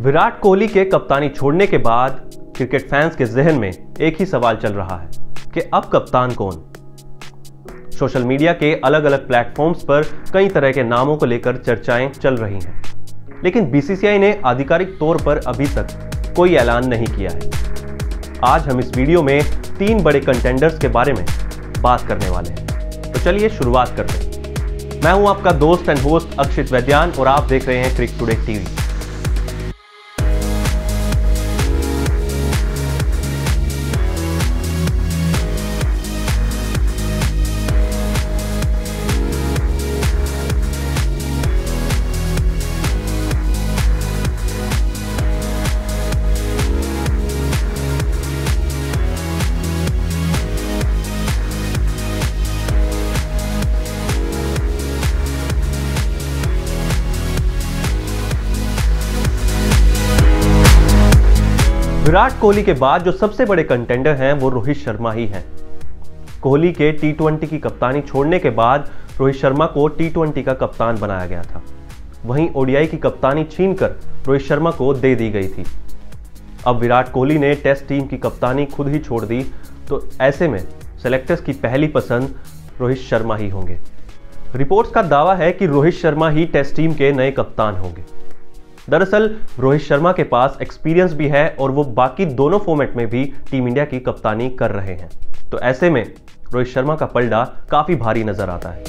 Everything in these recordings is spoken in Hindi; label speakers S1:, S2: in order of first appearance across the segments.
S1: विराट कोहली के कप्तानी छोड़ने के बाद क्रिकेट फैंस के जहन में एक ही सवाल चल रहा है कि अब कप्तान कौन? सोशल मीडिया के अलग अलग प्लेटफॉर्म्स पर कई तरह के नामों को लेकर चर्चाएँ चल रही हैं। लेकिन बीसीसीआई ने आधिकारिक तौर पर अभी तक कोई ऐलान नहीं किया है। आज हम इस वीडियो में तीन बड़े कंटेंडर्स के बारे में बात करने वाले हैं। तो चलिए शुरुआत करते हैं। मैं हूँ आपका दोस्त एंड होस्ट अक्षित वैद्यान और आप देख रहे हैं Cric Today TV Virat Kohli के बाद जो सबसे बड़े कंटेंडर हैं, वो रोहित शर्मा ही हैं। कोहली के टी ट्वेंटी की कप्तानी छोड़ने के बाद रोहित शर्मा को टी ट्वेंटी का कप्तान बनाया गया था। वहीं ओडीआई की कप्तानी छीनकर रोहित शर्मा को दे दी गई थी। अब विराट कोहली ने टेस्ट टीम की कप्तानी खुद ही छोड़ दी तो ऐसे में सेलेक्टर्स की पहली पसंद रोहित शर्मा ही होंगे। रिपोर्ट्स का दावा है कि रोहित शर्मा ही टेस्ट टीम के नए कप्तान होंगे। दरअसल, रोहित शर्मा के पास एक्सपीरियंस भी है और वो बाकी दोनों फॉर्मेट में भी टीम इंडिया की कप्तानी कर रहे हैं। तो ऐसे में, रोहित शर्मा का पलड़ा काफ़ी भारी नज़र आता है।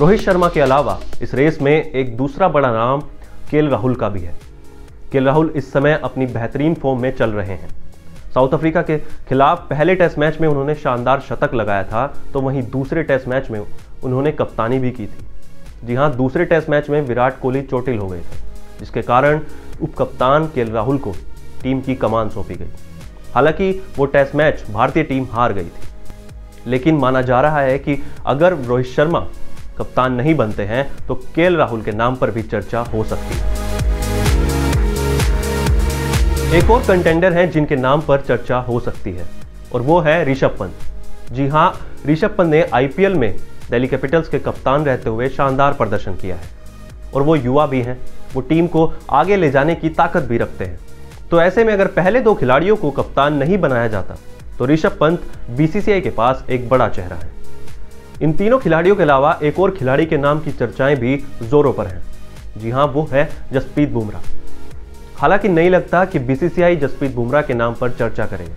S1: रोहित शर्मा के अलावा, इस रेस में एक दूसरा बड़ा नाम केल राहुल का भी है। केल राहुल इस समय अपनी बेहतरीन फॉर्म में चल रहे हैं। साउथ अफ्रीका के खिलाफ पहले टेस्ट मैच में उन्होंने शानदार शतक लगाया था तो वहीं दूसरे टेस्ट मैच में उन्होंने कप्तानी भी की थी। जी हाँ दूसरे टेस्ट मैच में विराट कोहली चोटिल हो गए थे, जिसके कारण उप कप्तान के राहुल को टीम की कमान सौंपी गई। हालाँकि वो टेस्ट मैच भारतीय टीम हार गई थी, लेकिन माना जा रहा है कि अगर रोहित शर्मा कप्तान नहीं बनते हैं तो केएल राहुल के नाम पर भी चर्चा हो सकती है। एक और कंटेंडर हैं जिनके नाम पर चर्चा हो सकती है, और वो है ऋषभ पंत। जी हाँ ऋषभ पंत ने आईपीएल में दिल्ली कैपिटल्स के कप्तान रहते हुए शानदार प्रदर्शन किया है। और वो युवा भी हैं। वो टीम को आगे ले जाने की ताकत भी रखते हैं। तो ऐसे में अगर पहले दो खिलाड़ियों को कप्तान नहीं बनाया जाता तो ऋषभ पंत बीसीसीआई के पास एक बड़ा चेहरा है। इन तीनों खिलाड़ियों के अलावा एक और खिलाड़ी के नाम की चर्चाएँ भी जोरों पर हैं। जी हाँ वो है जसप्रीत बुमराह। हालाँकि नहीं लगता कि बीसीसीआई जसप्रीत बुमराह के नाम पर चर्चा करेगा।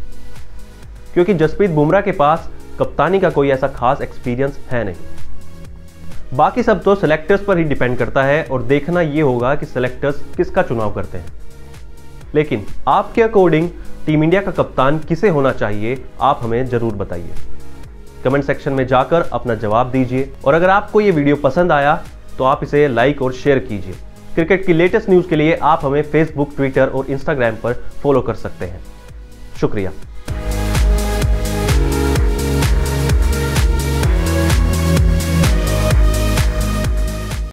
S1: क्योंकि जसप्रीत बुमराह के पास कप्तानी का कोई ऐसा खास एक्सपीरियंस है नहीं। बाकी सब तो सेलेक्टर्स पर ही डिपेंड करता है और देखना यह होगा कि सेलेक्टर्स किसका चुनाव करते हैं। लेकिन आपके अकॉर्डिंग टीम इंडिया का कप्तान किसे होना चाहिए, आप हमें ज़रूर बताइए। कमेंट सेक्शन में जाकर अपना जवाब दीजिए और अगर आपको यह वीडियो पसंद आया तो आप इसे लाइक और शेयर कीजिए। क्रिकेट की लेटेस्ट न्यूज़ के लिए आप हमें फेसबुक ट्विटर और इंस्टाग्राम पर फॉलो कर सकते हैं। शुक्रिया।